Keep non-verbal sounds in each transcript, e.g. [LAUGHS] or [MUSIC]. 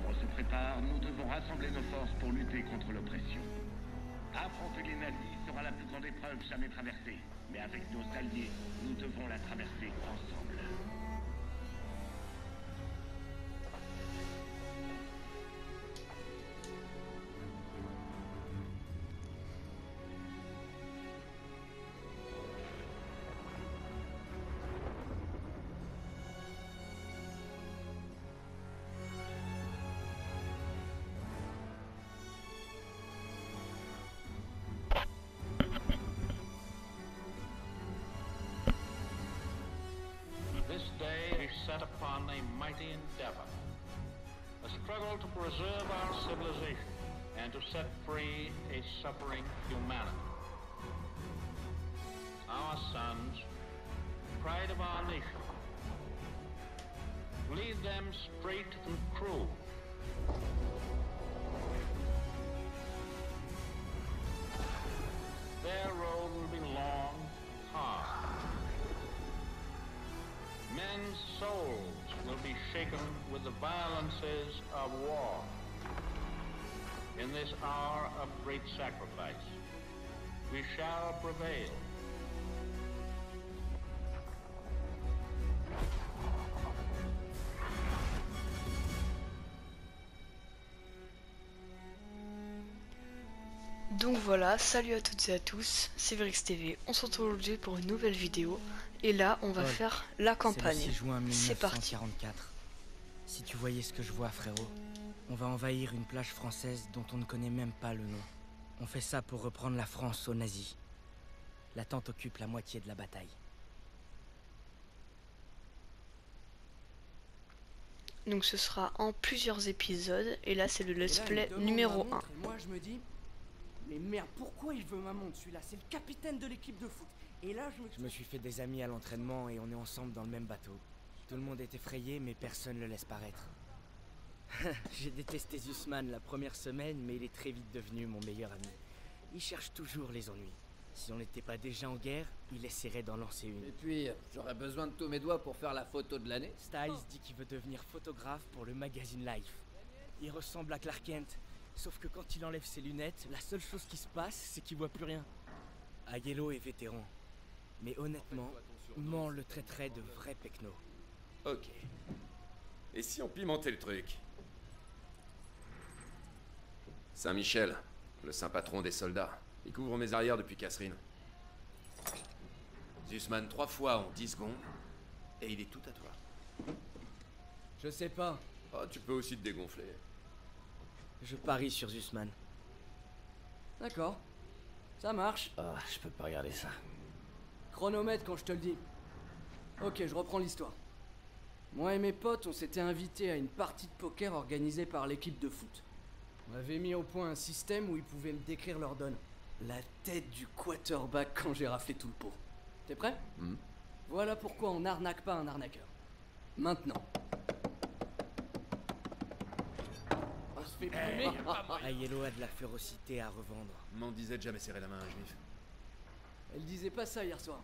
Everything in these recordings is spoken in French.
se prépare, nous devons rassembler nos forces pour lutter contre l'oppression. Affronter les nazis sera la plus grande épreuve jamais traversée, mais avec nos alliés, nous devons la traverser ensemble. Set upon a mighty endeavor, a struggle to preserve our civilization and to set free a suffering humanity. Our sons, pride of our nation, lead them straight and true. Be shaken with the violences of war. In this hour of great sacrifice, we shall prevail. Donc voilà, salut à toutes et à tous, c'est Vrix TV, on se retrouve aujourd'hui pour une nouvelle vidéo et là on va Paul, faire la campagne. le 6 juin C'est parti. 1944. Si tu voyais ce que je vois, frérot, on va envahir une plage française dont on ne connaît même pas le nom. On fait ça pour reprendre la France aux nazis. La tente occupe la moitié de la bataille. Donc ce sera en plusieurs épisodes et là c'est le Et let's play numéro ma 1. montre, Et moi, je me dis, mais merde, pourquoi il veut ma montre celui-là? C'est le capitaine de l'équipe de foot. Et là, je me Je me suis fait des amis à l'entraînement et on est ensemble dans le même bateau. Tout le monde est effrayé, mais personne ne le laisse paraître. [LAUGHS] J'ai détesté Zussman la première semaine, mais il est très vite devenu mon meilleur ami. Il cherche toujours les ennuis. Si on n'était pas déjà en guerre, il essaierait d'en lancer une. Et puis, j'aurais besoin de tous mes doigts pour faire la photo de l'année. Styles dit qu'il veut devenir photographe pour le magazine Life. Il ressemble à Clark Kent, sauf que quand il enlève ses lunettes, la seule chose qui se passe, c'est qu'il voit plus rien. Aguelo est vétéran, mais honnêtement, Man le traiterait de vrai pecno. Ok. Et si on pimentait le truc? Saint-Michel, le saint patron des soldats. Il couvre mes arrières depuis Catherine. Zussman trois fois en 10 secondes, et il est tout à toi. Je sais pas. Oh, tu peux aussi te dégonfler. Je parie sur Zussman. D'accord. Ça marche. Ah, je peux pas regarder ça. Chronomètre quand je te le dis. Ok, je reprends l'histoire. Moi et mes potes, on s'était invités à une partie de poker organisée par l'équipe de foot. On avait mis au point un système où ils pouvaient me décrire leur donne. La tête du quarterback quand j'ai raflé tout le pot. T'es prêt? Hmm. Voilà pourquoi on n'arnaque pas un arnaqueur. Maintenant. Fait plumer Aiello a de la férocité à revendre, M'en disait de jamais serrer la main à un juif. Elle disait pas ça hier soir.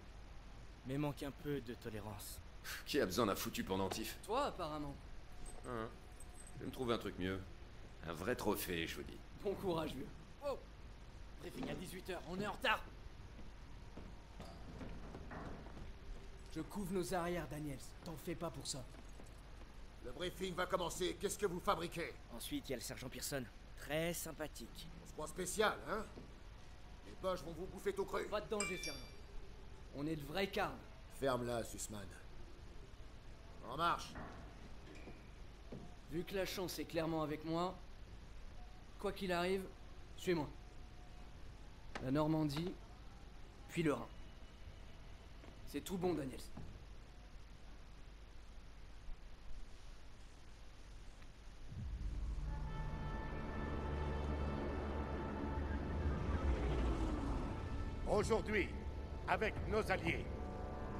mais manque un peu de tolérance. Qui a besoin d'un foutu pendentif? Toi, apparemment. Hein? Je vais me trouver un truc mieux. Un vrai trophée, je vous dis. Bon courage, vieux. Oh Briefing à 18h, on est en retard Je couvre nos arrières, Daniels. T'en fais pas pour ça. Le briefing va commencer. Qu'est-ce que vous fabriquez? Ensuite, il y a le sergent Pearson, très sympathique. C'est pas spécial, hein? Les boches vont vous bouffer tout cru. Pas de danger, sergent. On est de vrais carnes. Ferme-la, Sussman. En marche Vu que la chance est clairement avec moi, quoi qu'il arrive, suis-moi. La Normandie, puis le Rhin. C'est tout bon, Daniels. Aujourd'hui, avec nos alliés,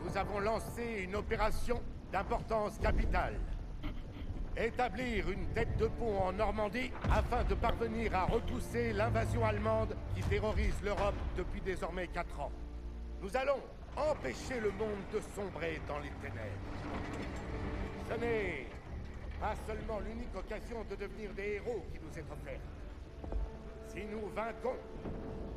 nous avons lancé une opération d'importance capitale. Établir une tête de pont en Normandie afin de parvenir à repousser l'invasion allemande qui terrorise l'Europe depuis désormais quatre ans. Nous allons empêcher le monde de sombrer dans les ténèbres. Ce n'est pas seulement l'unique occasion de devenir des héros qui nous est offerte. Si nous vainquons,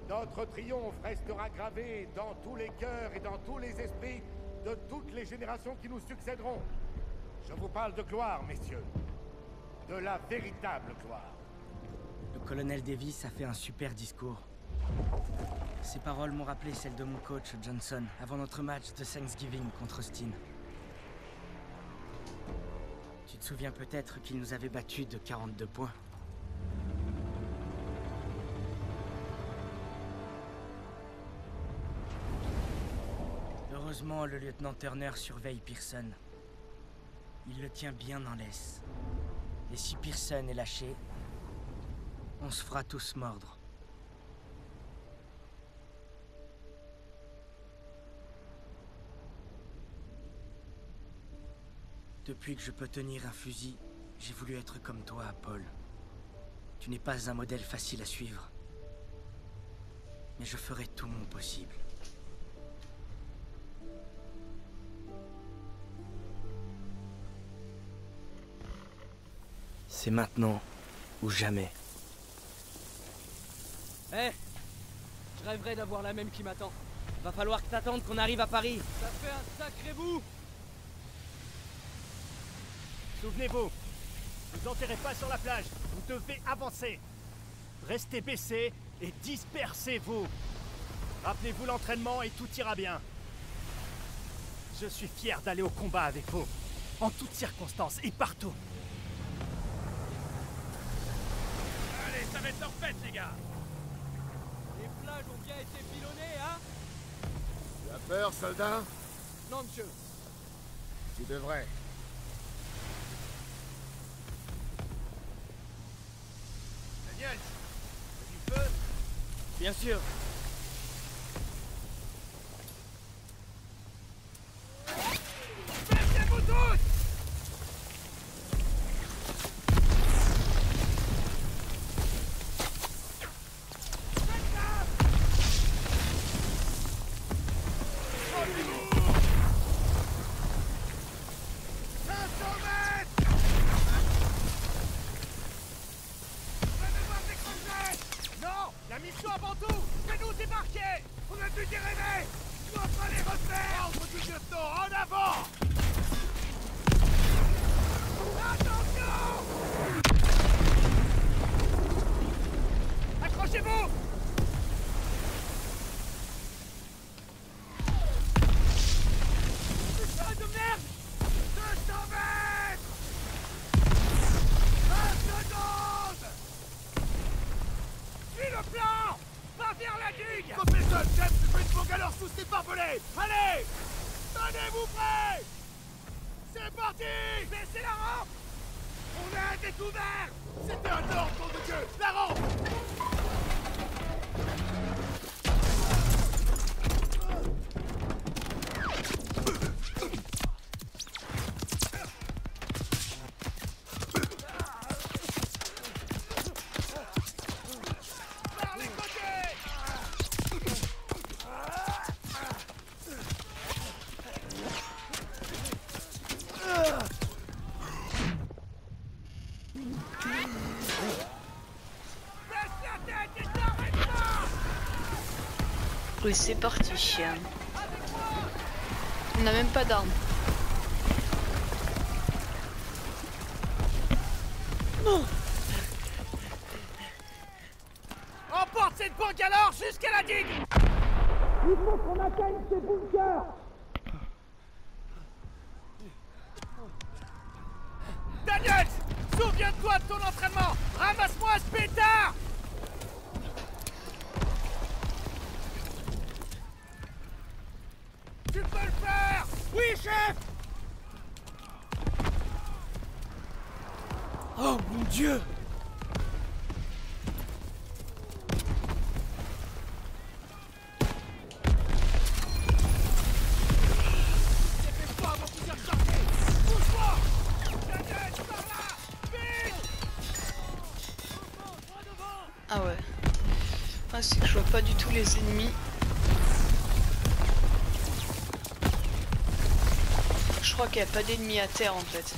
notre triomphe restera gravé dans tous les cœurs et dans tous les esprits de toutes les générations qui nous succéderont. Je vous parle de gloire, messieurs. De la véritable gloire. Le colonel Davis a fait un super discours. Ses paroles m'ont rappelé celles de mon coach Johnson avant notre match de Thanksgiving contre Austin. Tu te souviens peut-être qu'il nous avait battus de 42 points. Le lieutenant Turner surveille Pearson. Il le tient bien en laisse. Et si Pearson est lâché, on se fera tous mordre. Depuis que je peux tenir un fusil, j'ai voulu être comme toi, Paul. Tu n'es pas un modèle facile à suivre. Mais je ferai tout mon possible. C'est maintenant ou jamais. Eh Je rêverais d'avoir la même qui m'attend. Va falloir que t'attendes qu'on arrive à Paris. Ça fait un sacré bout Souvenez-vous, vous enterrez pas sur la plage, vous devez avancer. Restez baissés et dispersez-vous. Rappelez-vous l'entraînement et tout ira bien. Je suis fier d'aller au combat avec vous, en toutes circonstances et partout. Allez, les gars Les plages ont bien été pilonnées, hein Tu as peur, soldat Non, monsieur. Tu devrais. Daniel Du feu? Bien sûr. Avant tout Fais-nous débarquer On a dû déréner Tu dois pas les refaire Ordre du lieutenant, en avant. Attention. Accrochez-vous Oui, c'est parti. On n'a même pas d'armes. Emporte cette banque alors jusqu'à la digue Il faut qu'on atteigne ces bunkers C'est que je vois pas du tout les ennemis. Je crois qu'il n'y a pas d'ennemis à terre en fait.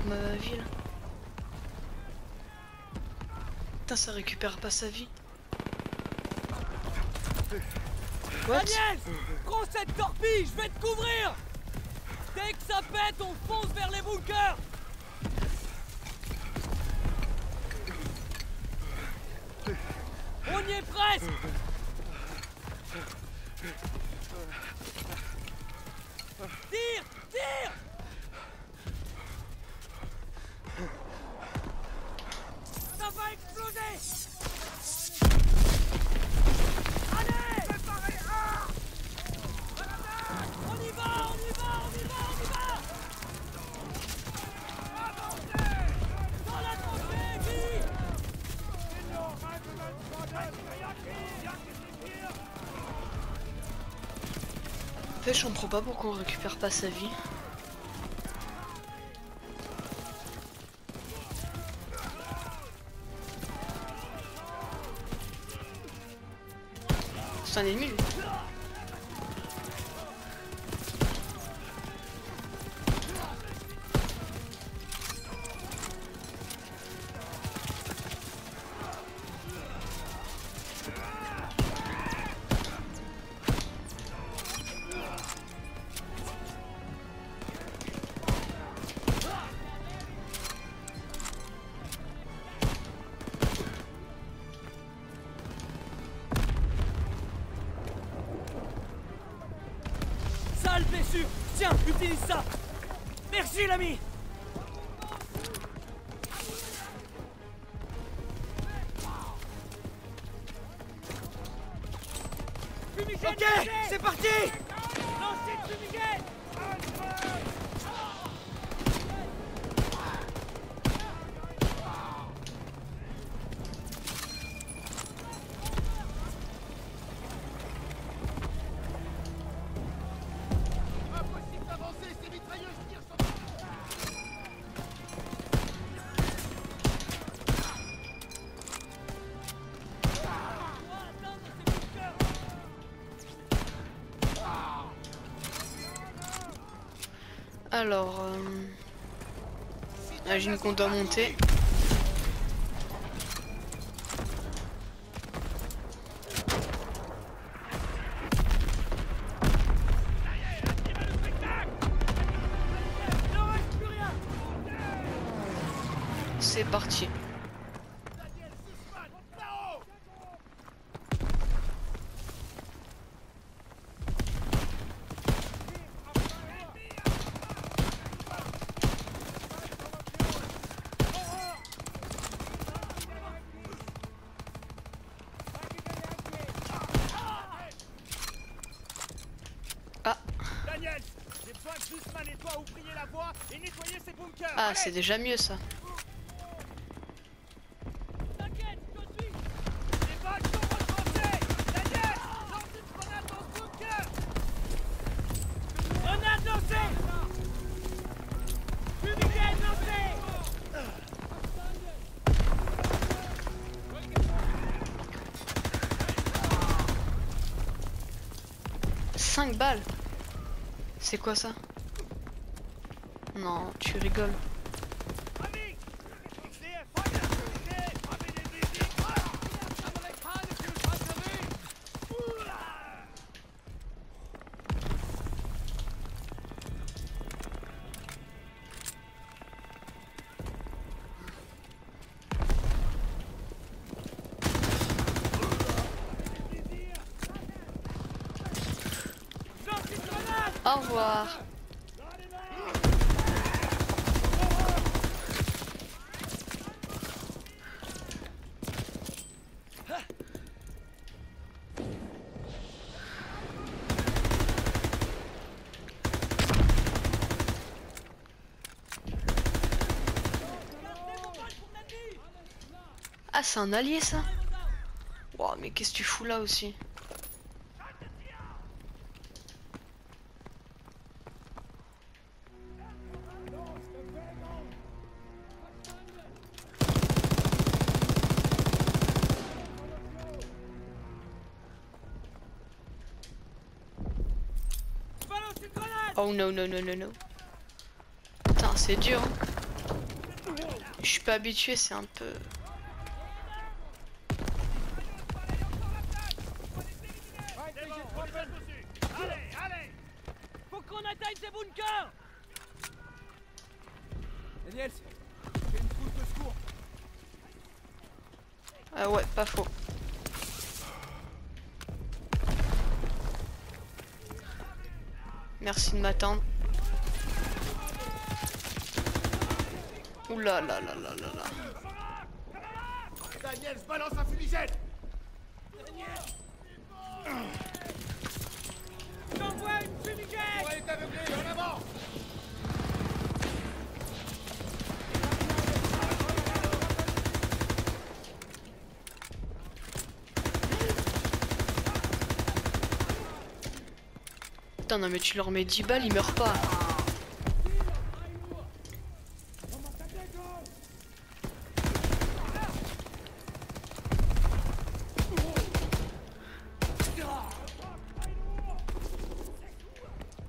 Récupère ma vie là Putain, ça récupère pas sa vie. What? Daniel Prends cette torpille, je vais te couvrir. Dès que ça pète, on fonce vers les bunkers. On y est presque je comprends pas pourquoi on récupère pas sa vie. C'est un ennemi. Merci l'ami Alors, euh... j'imagine qu'on doit monter. C'est parti. Daniel, j'ai besoin que Guzman et toi ouvriez la voie et nettoyez ces bunkers. Ah, Allez c'est déjà mieux ça. T'inquiète, je te suis Les balles sont retranchées Daniel, lance une grenade dans ce bunker Grenade lancée Fumigène lancé 5 balles. C'est quoi ça? Non, tu rigoles. C'est un allié ça Wow, mais qu'est-ce que tu fous là aussi? Oh no no no no no. Putain, c'est dur. hein. Je suis pas habitué, c'est un peu... M'attendre. Ouh là là là là là. Daniels, balance un fumigène J'envoie une fumigène On est aveuglé, en avant Putain, non mais tu leur mets 10 balles, ils meurent pas.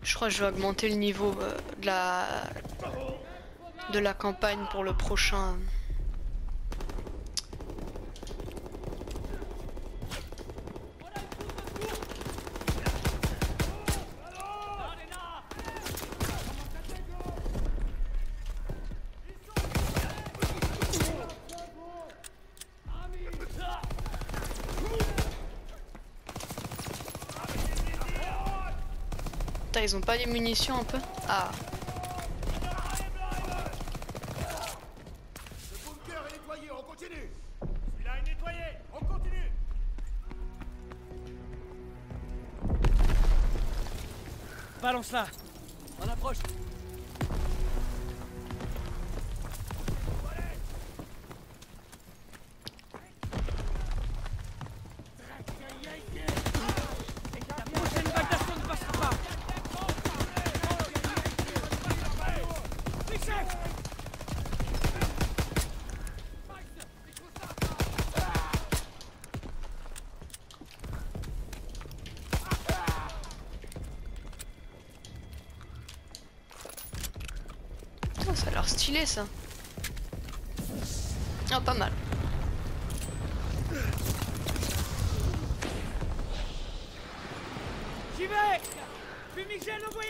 Je crois que je vais augmenter le niveau euh, de la de la campagne pour le prochain. Ils ont pas les munitions un peu Ah, Le bunker est nettoyé, on continue Celui-là est nettoyé On continue Balance là On approche stylé ça. Ah, pas mal. J'y vais Fumigène envoyé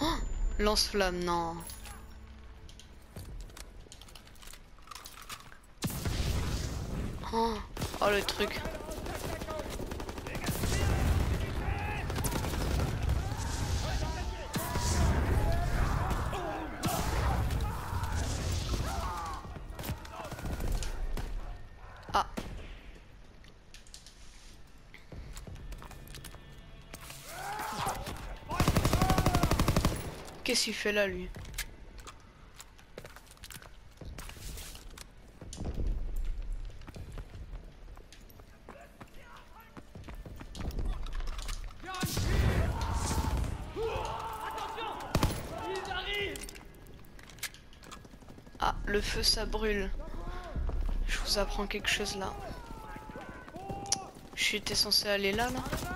Oh Lance-flamme, non. Oh, oh le truc. Qu'est-ce qu'il fait là, lui? Ah, le feu, ça brûle. Je vous apprends quelque chose là. J'étais censé aller là, là?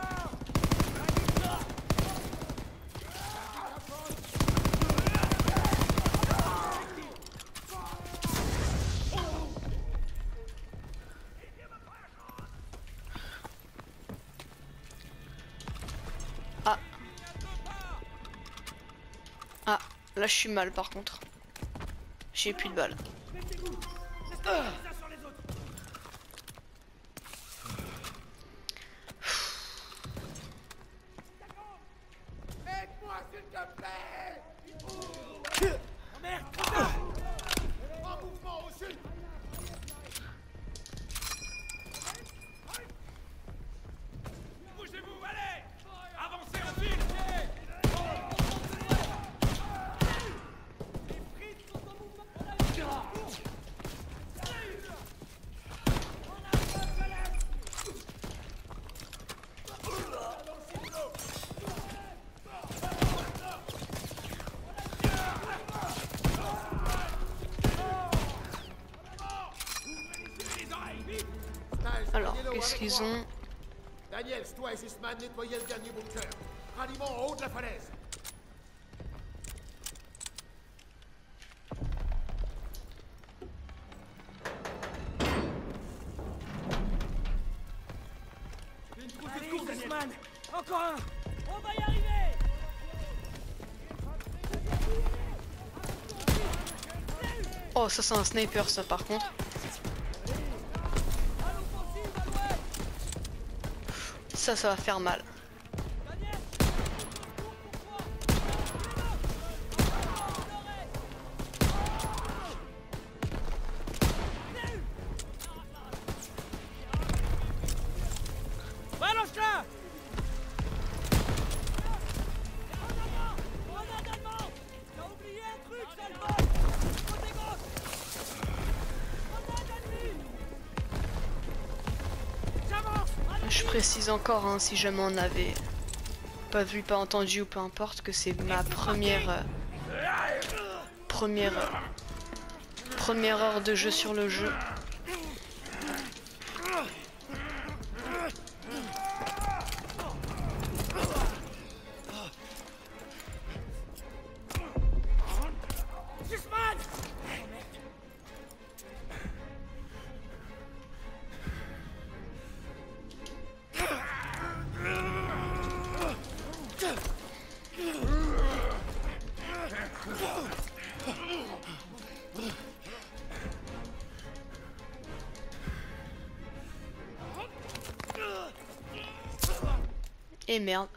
Je suis mal par contre. J'ai plus de balles. Aide-moi, s'il te plaît toi et Zisman, nettoyez le dernier bunker. Ralliement en haut de la falaise. Une trousse de secours, Desman Encore un On va y arriver Oh, ça c'est un sniper ça par contre. Ça, ça va faire mal. Encore, hein, si jamais on avait pas vu, pas entendu ou peu importe, que c'est ma première euh, première euh, première heure de jeu sur le jeu. Et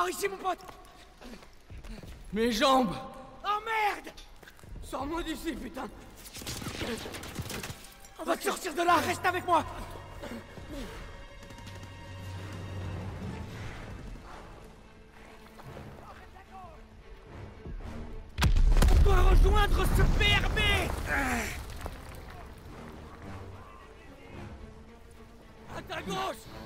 Par ici, mon pote. Mes jambes. Oh merde. Sors-moi d'ici, putain. On va te sortir de là, reste avec moi. On doit rejoindre ce PRB À ta gauche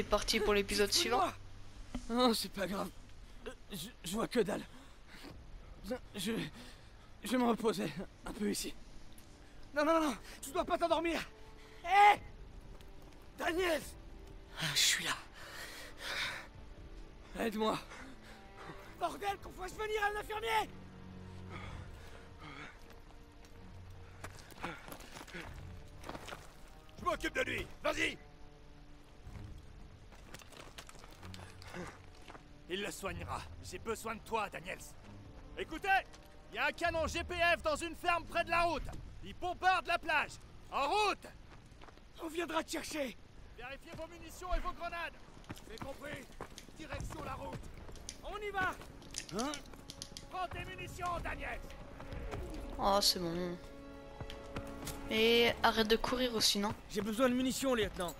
C'est parti pour l'épisode suivant. Non, c'est pas grave. Je, je vois que dalle. Je, je vais me reposer un peu ici. Non, non, non, tu dois pas t'endormir. Hé Daniel Je suis là. Aide-moi. Bordel, qu'on fasse venir un infirmier Je m'occupe de lui Vas-y Il le soignera. J'ai besoin de toi, Daniels. Écoutez, il y a un canon GPF dans une ferme près de la route. Il bombarde la plage. En route On viendra te chercher Vérifiez vos munitions et vos grenades C'est compris Direction la route On y va Hein? Prends tes munitions, Daniel Oh, c'est bon. Et arrête de courir aussi, non? J'ai besoin de munitions, lieutenant.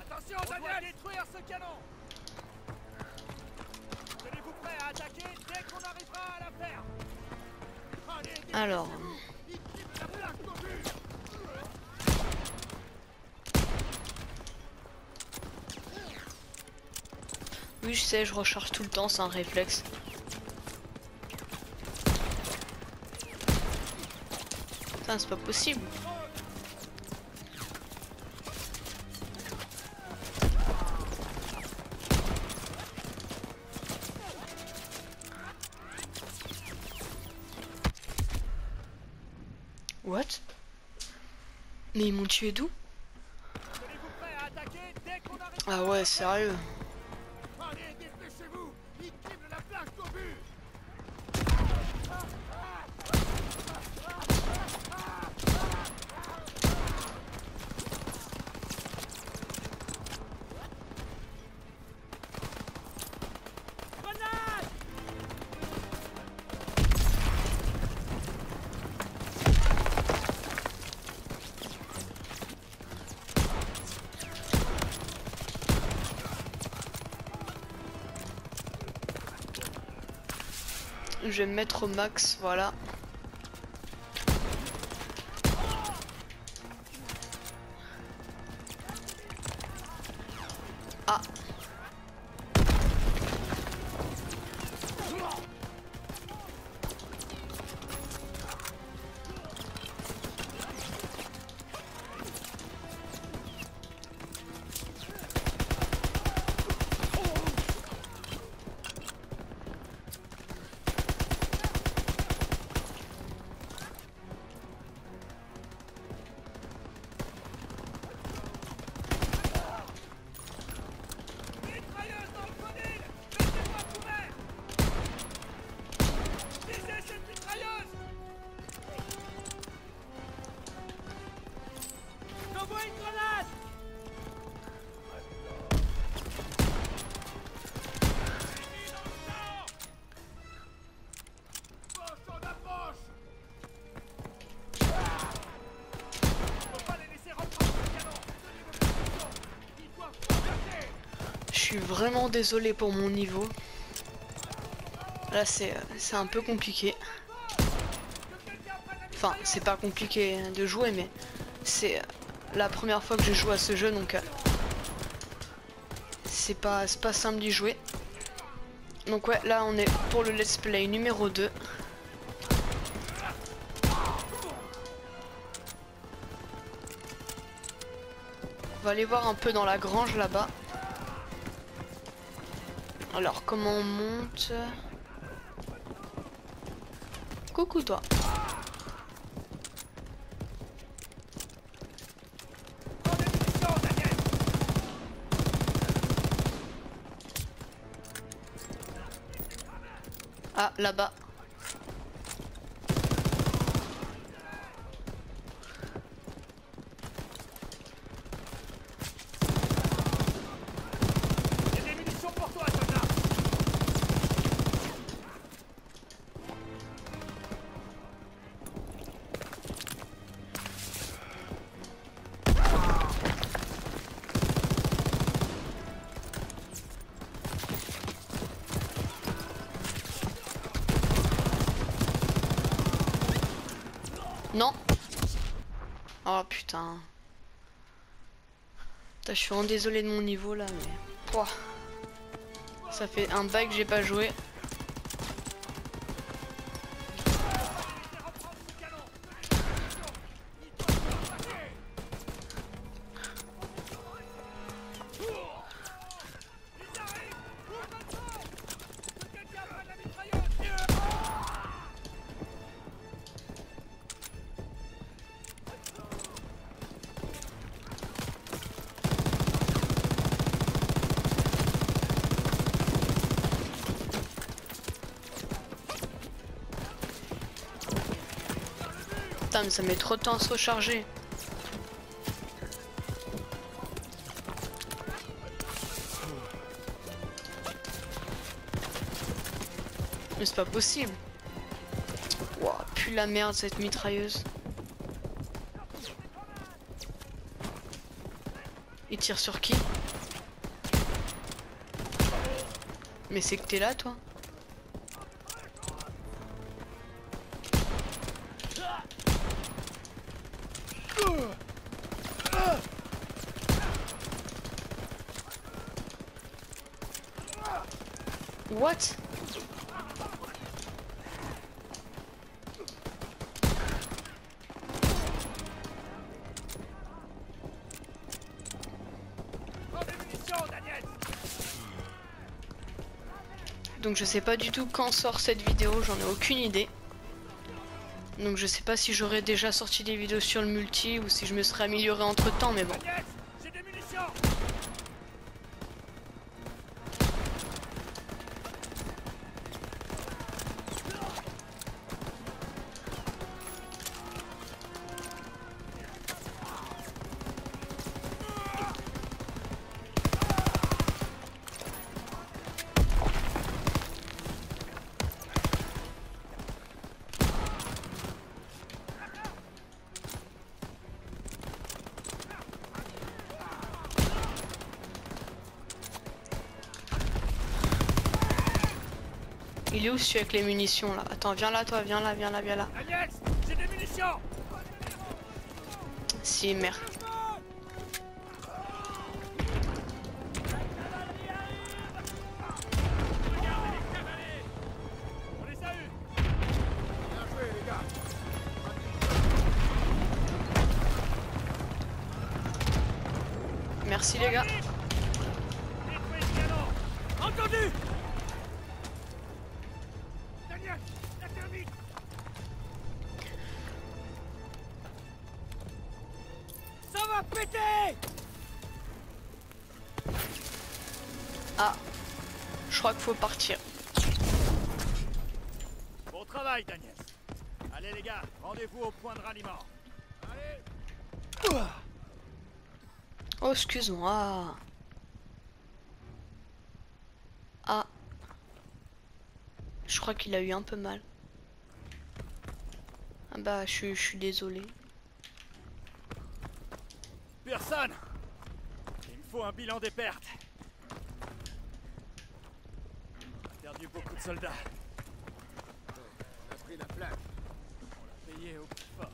Attention, Daniel détruire ce canon Alors. Oui, je sais, je recharge tout le temps, c'est un réflexe. Putain, c'est pas possible. Mais ils m'ont tué d'où? Ah ouais, sérieux. Je vais me mettre au max, voilà. Ah désolé pour mon niveau. Là, c'est un peu compliqué. Enfin, c'est pas compliqué de jouer, mais c'est la première fois que je joue à ce jeu, donc c'est pas, pas simple d'y jouer. Donc ouais, là on est pour le let's play numéro 2. On va aller voir un peu dans la grange là-bas. Alors, comment on monte Coucou toi. Ah, là-bas. Oh putain. Je suis vraiment désolé de mon niveau là, mais... Pouah. Ça fait un bail que j'ai pas joué. ça met trop de temps à se recharger. Mais c'est pas possible. Wow, pue la merde cette mitrailleuse. Il tire sur qui? Mais c'est que t'es là toi? Je sais pas du tout quand sort cette vidéo, j'en ai aucune idée. Donc je sais pas si j'aurais déjà sorti des vidéos sur le multi ou si je me serais amélioré entre temps, mais bon. Il est où celui avec les munitions là? Attends, viens là toi, viens là, viens là, viens là. Agnès, j'ai des munitions Si, merde. Va péter Ah, je crois qu'il faut partir. Bon travail, Daniel. Allez les gars, rendez-vous au point de ralliement. Allez Oh, excuse-moi. Ah. Je crois qu'il a eu un peu mal. Ah bah, je, suis- je suis désolé. Personne Il me faut un bilan des pertes. On a perdu beaucoup de soldats. On a pris la plaque. On l'a payé au plus fort.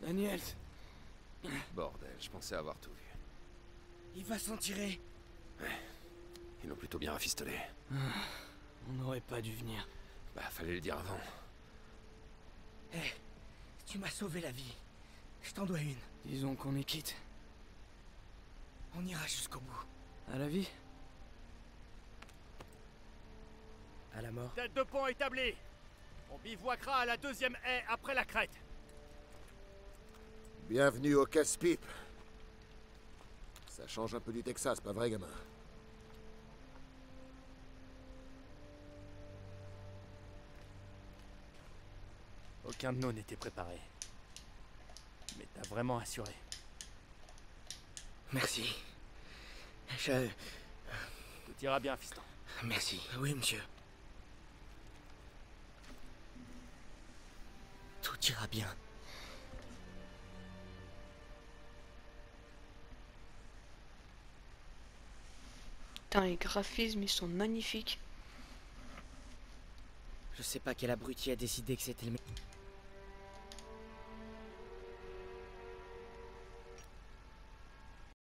Daniel, Bordel, je pensais avoir tout vu. il va s'en tirer. Ils l'ont plutôt bien rafistolé. On n'aurait pas dû venir. Bah, fallait le dire avant. Tu m'as sauvé la vie. Je t'en dois une. Disons qu'on est quitte. On ira jusqu'au bout. À la vie À la mort. Tête de pont établie On bivouaquera à la deuxième haie après la crête. Bienvenue au casse-pipe. Ça change un peu du Texas, pas vrai, gamin? Aucun de nous n'était préparé. Mais t'as vraiment assuré. Merci. Je... Tout ira bien, fiston. Merci. Oui, monsieur. Tout ira bien. Putain, les graphismes, ils sont magnifiques. Je sais pas quel abruti a décidé que c'était le...